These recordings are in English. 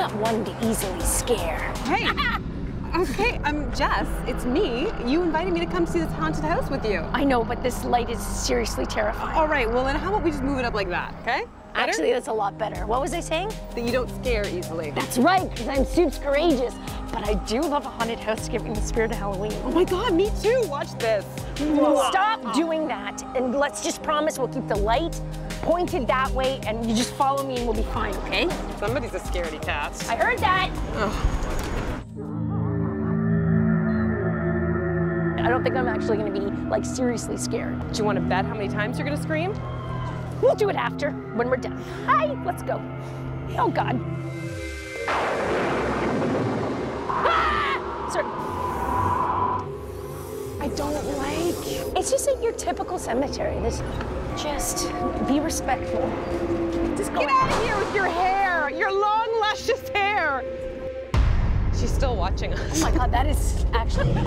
not one to easily scare. Hey. okay, I'm Jess. It's me. You invited me to come see this haunted house with you. I know, but this light is seriously terrifying. All right, well then how about we just move it up like that, okay? Better? Actually, that's a lot better. What was I saying? That you don't scare easily. That's right, because I'm super courageous. But I do love a haunted house giving the spirit of Halloween. Oh my god, me too. Watch this. Stop doing that, and let's just promise we'll keep the light pointed that way, and you just follow me and we'll be fine, okay? Somebody's a scaredy cat. I heard that. I don't think I'm actually gonna be like seriously scared. Do you want to bet how many times you're gonna scream? We'll do it after when we're done. Hi, let's go. Oh God. Your typical cemetery. This, just be respectful. Just Get out of here with your hair, your long, luscious hair. She's still watching us. Oh my God, that is actually.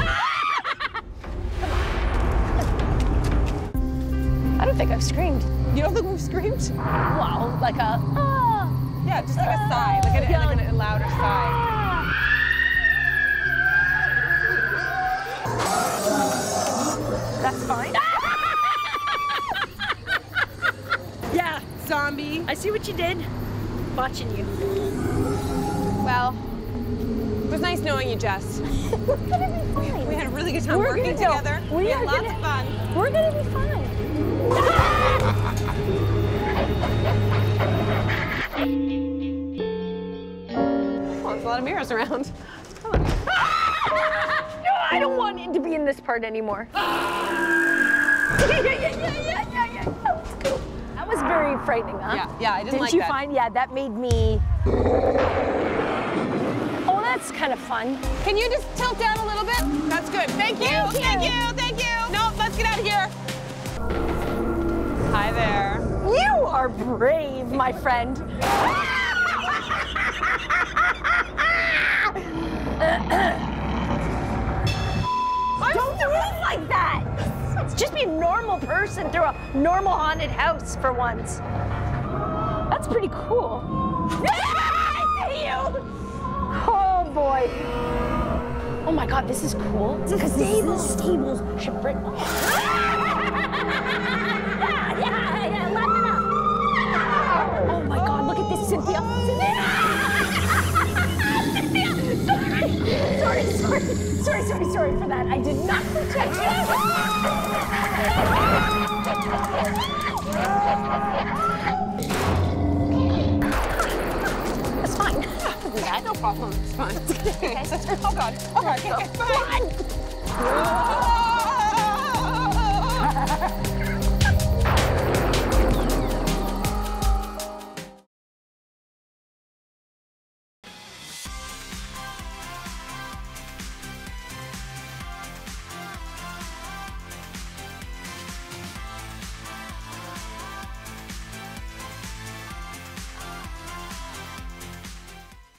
I don't think I've screamed. You don't think we've screamed? Wow, like a. Ah, Yeah, just like a sigh, like, a, Yeah. like a louder sigh. That's fine. yeah, Zombie. I see what you did. Watching you. Well, it was nice knowing you, Jess. We're gonna be fine. We had a really good time We're working go. together. We had lots gonna- of fun. We're gonna be fine. Well, there's a lot of mirrors around. I don't want it to be in this part anymore. yeah, yeah, yeah, yeah, yeah, yeah. That was cool. That was very frightening, huh? Yeah, yeah, I didn't Didn't like you that. find? Yeah, that made me. Oh, that's kind of fun. Can you just tilt down a little bit? That's good. Thank you. Thank you. Thank you. Thank you. No, let's get out of here. Hi there. You are brave, my friend. a normal person through a normal haunted house for once. That's pretty cool. I see you. Oh boy. Oh my god, this is cool. Because stables. Stables should yeah, sorry, sorry, sorry, sorry for that. I did not protect you. it's fine. Yeah, no problem. It's fine. okay. Oh God. Oh God. Okay, okay, fine.